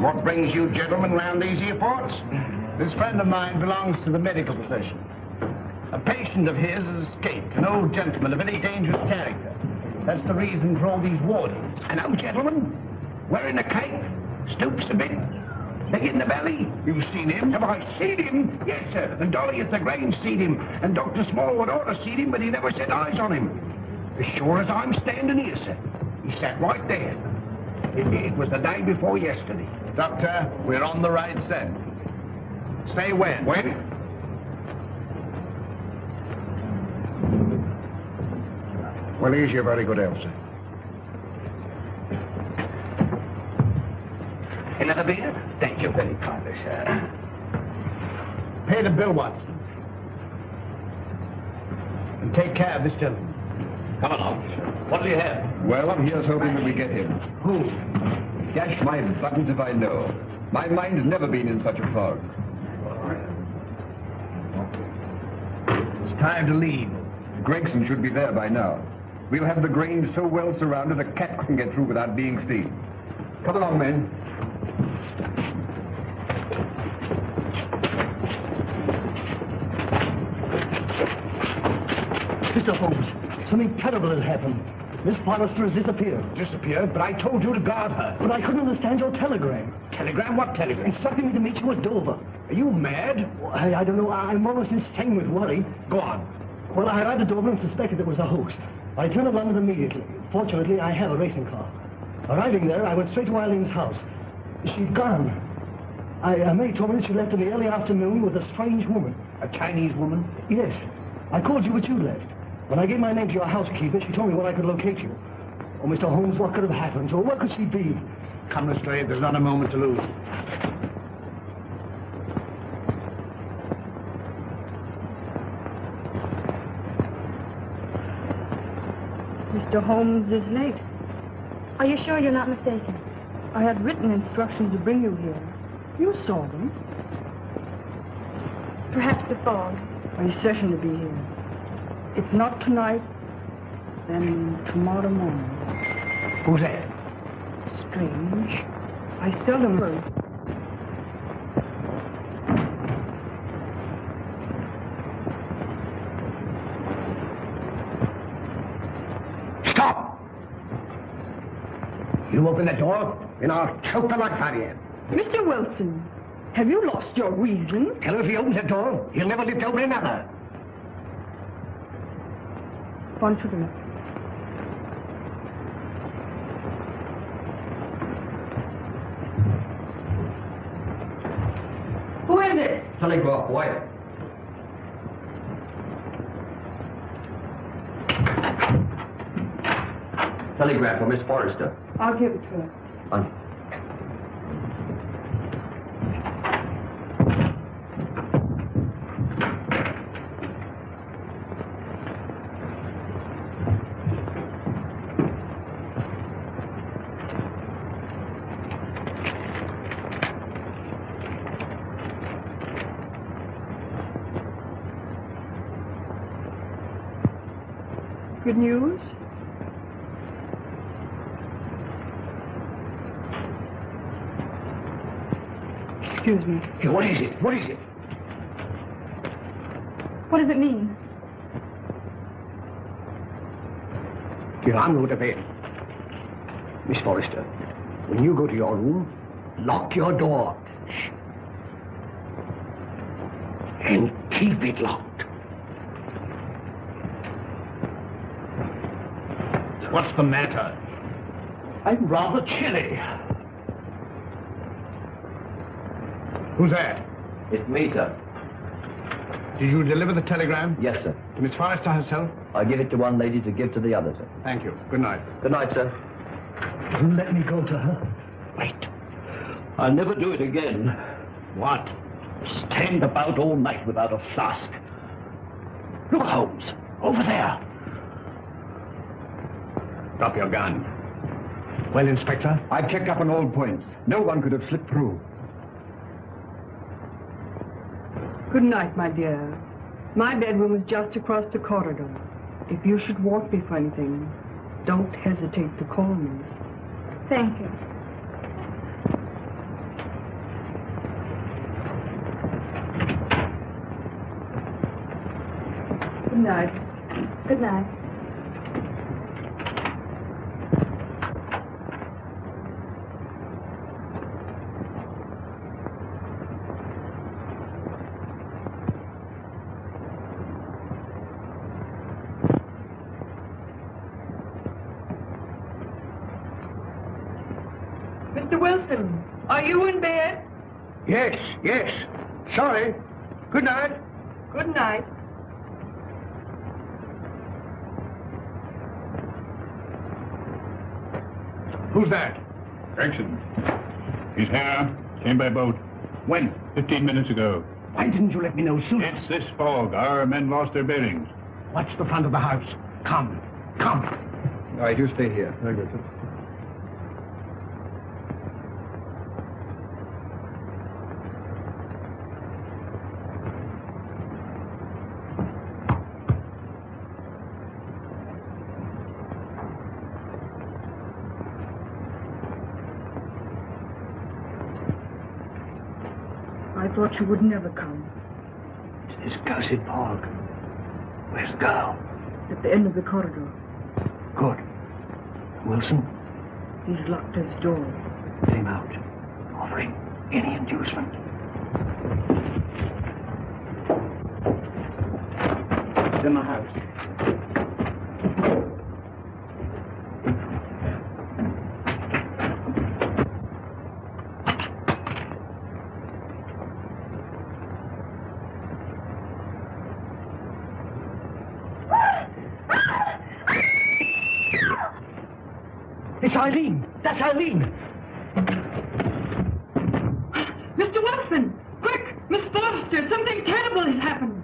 What brings you gentlemen round these here parts? This friend of mine belongs to the medical profession. A patient of his has escaped, an old gentleman of very dangerous character. That's the reason for all these wardings. An old gentleman? Wearing a cape? Stoops a bit? Big in the belly? You've seen him? Have I seen him? Yes, sir. And Dolly at the Grange seen him. And Dr. Smallwood ought to seen him, but he never set eyes on him. As sure as I'm standing here, sir. He sat right there. It, it was the day before yesterday. Doctor, we're on the right scent. Say when. When? Well, here's your very good health, Another beer? Thank you very kindly, sir. Pay the bill, Watson. And take care of this gentleman. Come along. What do you have? Well, I'm here's hoping that we get him. Who? Dash my buttons if I know. My mind's never been in such a fog. It's time to leave. Gregson should be there by now. We'll have the Grange so well surrounded a cat couldn't get through without being seen. Come along, men. Mr. Holmes, something terrible has happened. Miss Forrester has disappeared. Disappeared, but I told you to guard her. But I couldn't understand your telegram. Telegram? What telegram? Instructing me to meet you at Dover. Are you mad? I, I don't know. I'm almost insane with worry. Go on. Well, I arrived at Dover and suspected it was a hoax. I turned to London immediately. Fortunately, I have a racing car. Arriving there, I went straight to Eileen's house. She'd gone. I, uh, May told me that she left in the early afternoon with a strange woman. A Chinese woman? Yes. I called you, but you left. When I gave my name to your housekeeper, she told me where I could locate you. Oh, Mr. Holmes, what could have happened? Or where could she be? Come, Lestrade. There's not a moment to lose. Mr. Holmes is late. Are you sure you're not mistaken? I had written instructions to bring you here. You saw them. Perhaps the fog. Are you certain to be here? If not tonight, then tomorrow morning. Who's that? Strange. I seldom heard. Stop! You open the door, and I'll choke the life out of you. Mr. Wilson, have you lost your reason? Tell him if he opens the door, he'll never live to open another. One to the left. Who is it? Telegraph, White. Telegram for Miss Forrester. I'll give it to her. On. Good news? Excuse me. Hey, what is it? What is it? What does it mean? Here, I'm going to bed. Miss Forrester, when you go to your room, lock your door. Shh. And keep it locked. What's the matter? I'm rather chilly. Who's that? It's me, sir. Did you deliver the telegram? Yes, sir. To Miss Forrester herself? I give it to one lady to give to the other, sir. Thank you. Good night. Good night, sir. You let me go to her. Wait. I'll never do it again. What? Stand about all night without a flask. Look, Holmes, over there. Drop your gun. Well, Inspector? I've checked up on all points. No one could have slipped through. Good night, my dear. My bedroom is just across the corridor. If you should want me for anything, don't hesitate to call me. Thank you. Good night. Good night. Mr. Wilson, are you in bed? Yes, yes. Sorry. Good night. Good night. Who's that? Gregson. He's here. Came by boat. When? Fifteen minutes ago. Why didn't you let me know sooner? It's this fog. Our men lost their bearings. Watch the front of the house. Come. Come. All right, you stay here. Very good, sir. I thought you would never come. To This cursed park. Where's the girl? At the end of the corridor. Good. Wilson, He's locked his door. get him out. Offering any inducement. It's in the house. It's Eileen. That's Eileen. Mr. Wilson! Quick! Miss Forrester! Something terrible has happened!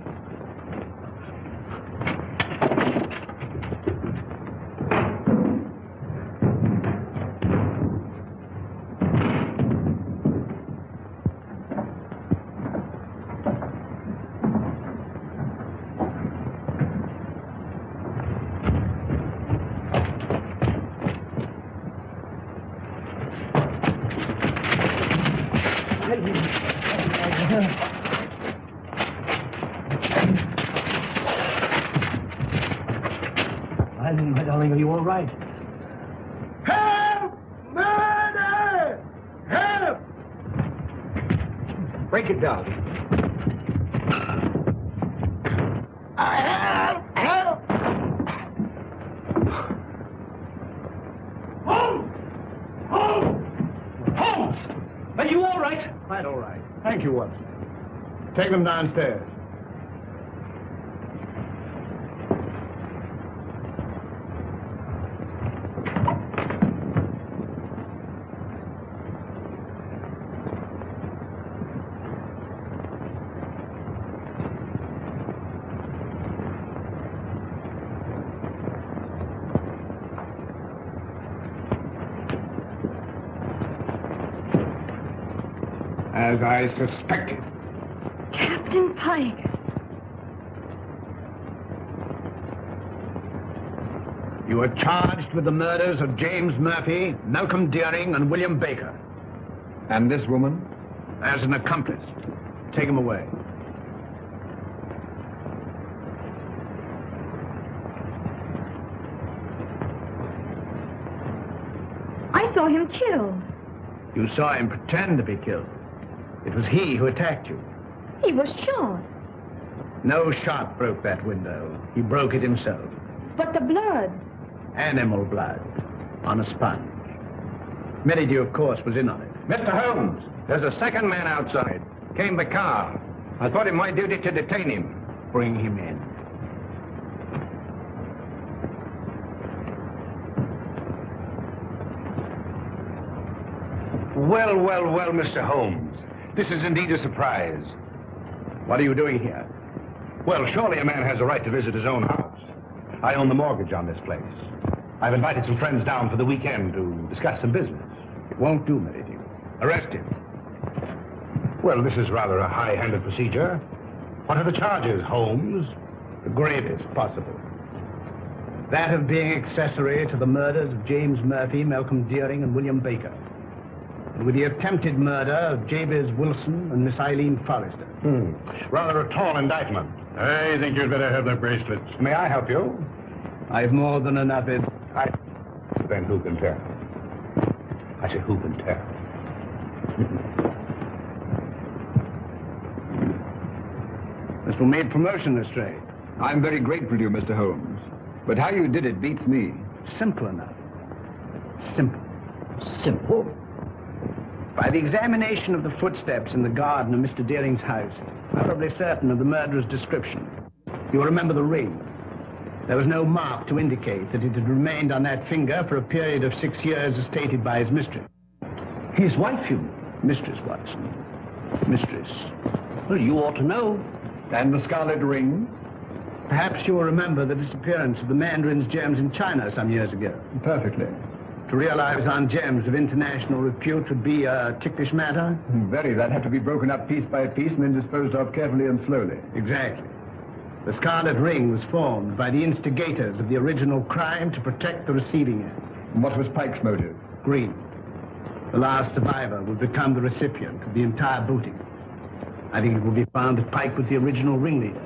Eileen, my darling, are you all right? Help! Murder! Help! Break it down. Help! Help! Holmes! Holmes! Holmes! Are you all right? Quite all right. Thank you, Watson. Take them downstairs. As I suspected. Captain Pyke. You are charged with the murders of James Murphy, Malcolm Dearing, and William Baker. And this woman? As an accomplice. Take him away. I saw him killed. You saw him pretend to be killed. It was he who attacked you. He was shot. No shot broke that window. He broke it himself. But the blood. Animal blood. On a sponge. Merrydew, of course, was in on it. Mr. Holmes, there's a second man outside. Came by car. I thought it my duty to detain him. Bring him in. Well, well, well, Mr. Holmes. This is indeed a surprise. What are you doing here? Well, surely a man has a right to visit his own house. I own the mortgage on this place. I've invited some friends down for the weekend to discuss some business. It won't do, Merrydew. Arrest him. Well, this is rather a high-handed procedure. What are the charges, Holmes? The gravest possible. That of being accessory to the murders of James Murphy, Malcolm Dearing, and William Baker. With the attempted murder of Jabez Wilson and Miss Eileen Forrester. Hmm. Rather a tall indictment. I think you'd better have the bracelets. May I help you? I've more than enough in. I... Then who can tell? I say, who can tell? This will make promotion, Lestrade. I'm very grateful to you, Mr. Holmes. But how you did it beats me. Simple enough. Simple. Simple. By the examination of the footsteps in the garden of Mr. Dearing's house, I'm probably certain of the murderer's description. You'll remember the ring. There was no mark to indicate that it had remained on that finger for a period of six years as stated by his mistress. His wife, you Mistress Watson. Mistress. Well, you ought to know. And the scarlet ring? Perhaps you'll remember the disappearance of the mandarin's gems in China some years ago. Perfectly. To realize on gems of international repute would be a ticklish matter? Hmm, very. That had to be broken up piece by piece and then disposed of carefully and slowly. Exactly. The Scarlet Ring was formed by the instigators of the original crime to protect the receiving end. And what was Pyke's motive? Green. The last survivor would become the recipient of the entire booty. I think it will be found that Pyke was the original ringleader.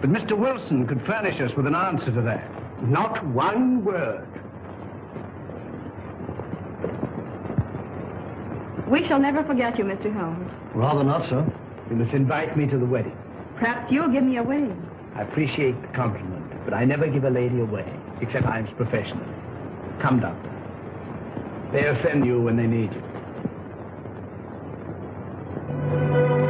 But Mr. Wilson could furnish us with an answer to that. Not one word. We shall never forget you, Mr. Holmes. Rather not, sir. You must invite me to the wedding. Perhaps you'll give me a wedding. I appreciate the compliment, but I never give a lady away, except I am professional. Come, Doctor. They'll send you when they need you.